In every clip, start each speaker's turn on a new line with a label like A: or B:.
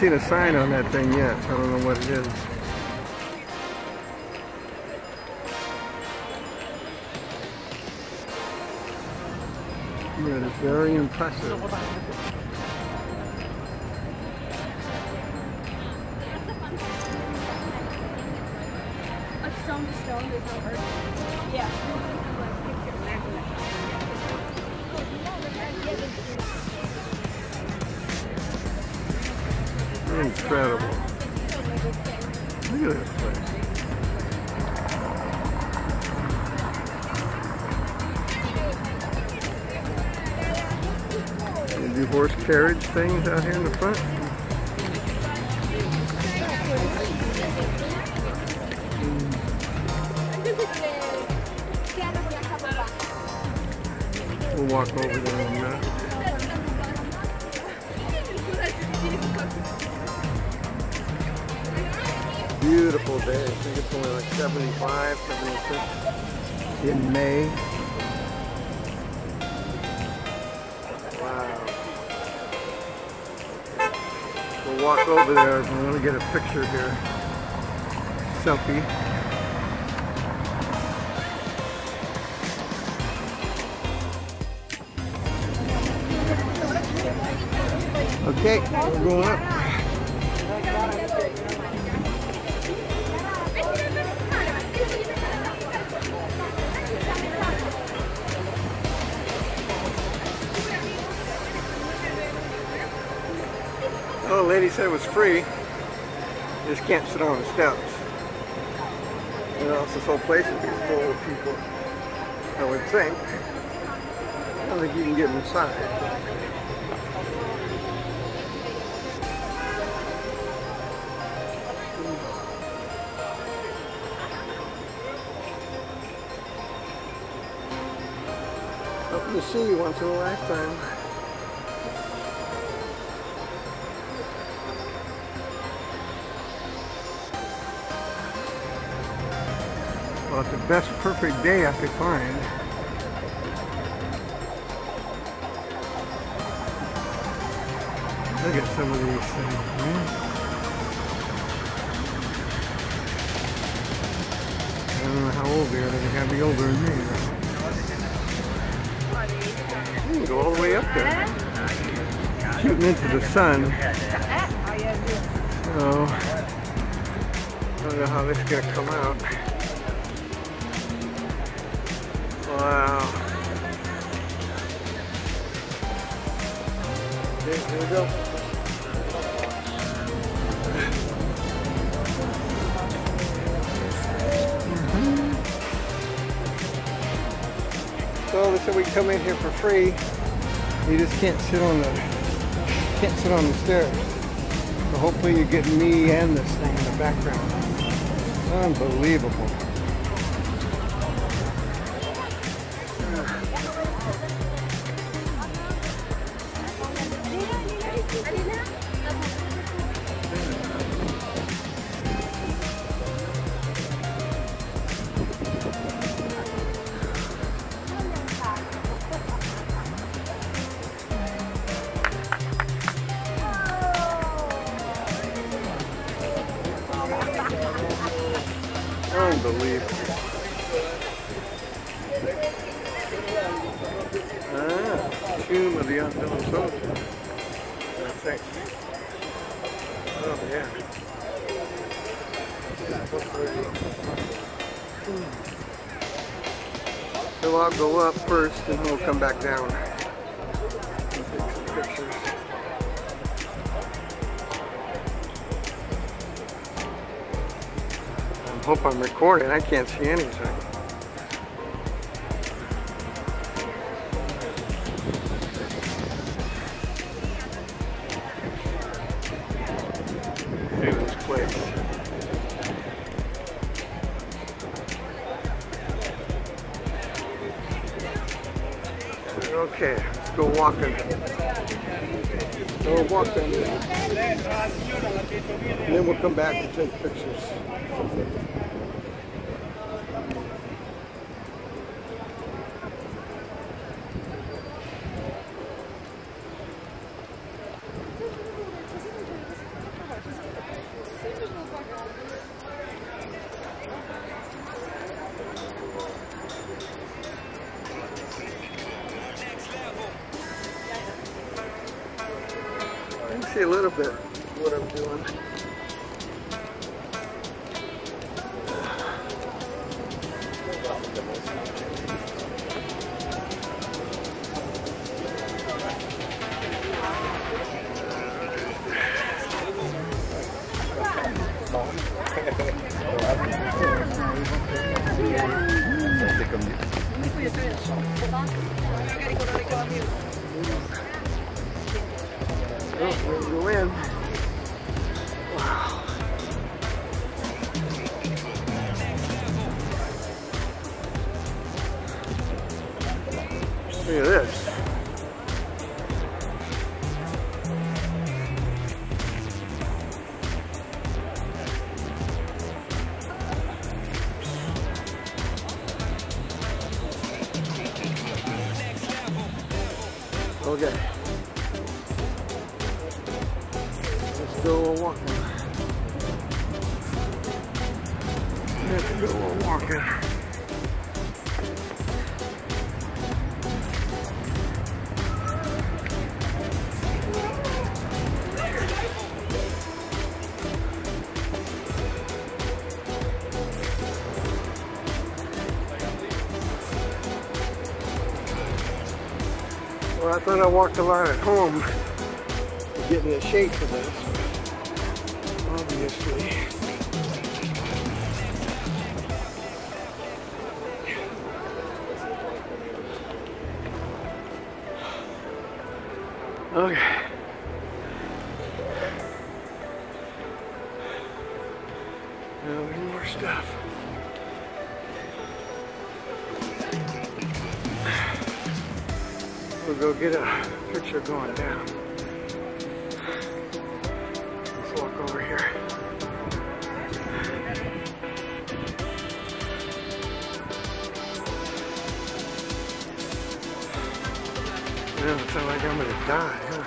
A: Seen a sign on that thing yet. I don't know what it is. But it's very impressive.
B: A stone to stone, there's no earth. Yeah.
A: Incredible. Look at this place. They do horse carriage things out here in the front. We'll walk over there Beautiful day. I think it's only like 75, 76 in May. Wow. We'll walk over there. Want to get a picture here. Selfie. Okay, we're going up. Said it was free. You just can't sit on the steps. You know, this whole place would be full of people. I would think. I don't think you can get inside. Something to see you once in a lifetime. It's the best perfect day I could find. Look at some of these things, man. I don't know how old they are. They gotta be older than me. You can go all the way up there. Shooting into the sun. So, I don't know how this is gonna come out. Wow. Okay, here we go. So they said we can come in here for free. You just can't sit on the can't sit on the stairs. So hopefully you're getting me and this thing in the background. Unbelievable. Unbelievable. So I'll go up first and we'll come back down. I hope I'm recording. I can't see anything. Go walking. Go walking. And then we'll come back and take pictures. See a little bit what I'm doing. Look at this. Okay. Let's go walking. Let's go walking. Well, I thought I walked a lot at home to get a shape for this. Obviously. Okay. Go get a picture going down. Let's walk over here. Yeah, it sounds like I'm gonna die, huh?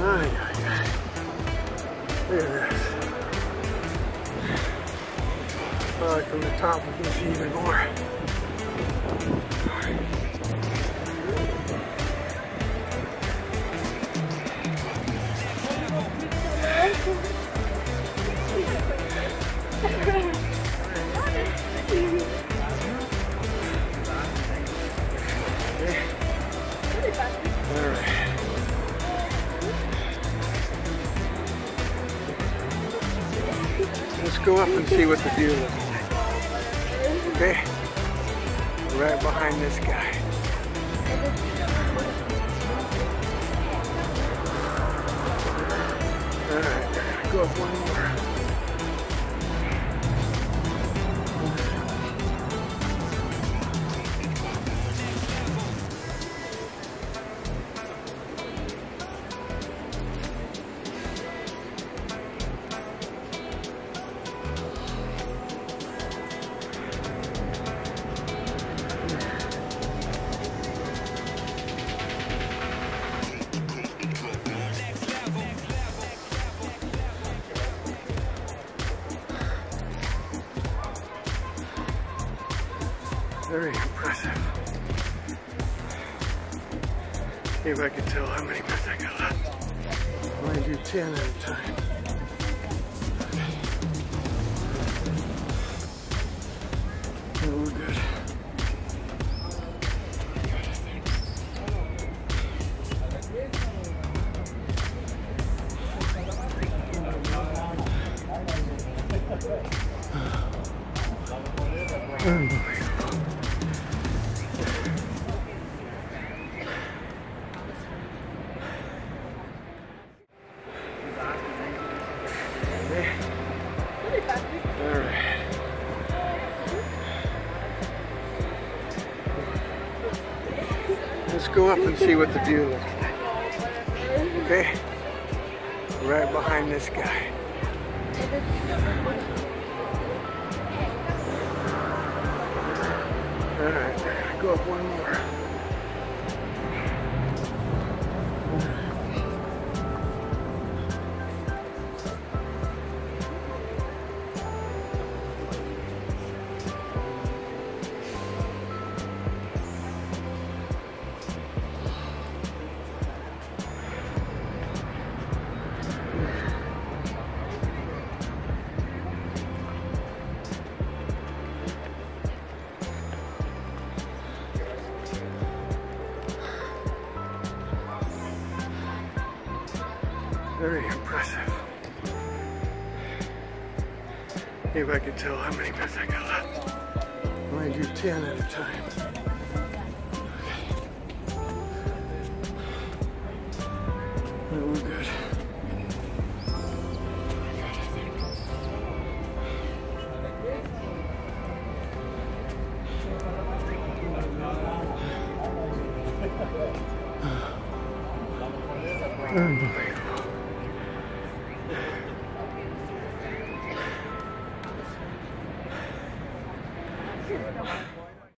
A: Ay, ay, ay. Look Probably from the top we can see even more. Let's go up and see what the view looks Okay? Right behind this guy. Alright, go up one more. If I can tell how many minutes I got left. I do 10 at a time. Yeah, we're good. Unbelievable. Okay. See what the view looks like. Okay? Right behind this guy. All right, go up one more. Very impressive. If I could tell how many minutes I got left. I'm gonna do 10 at a time. We're good.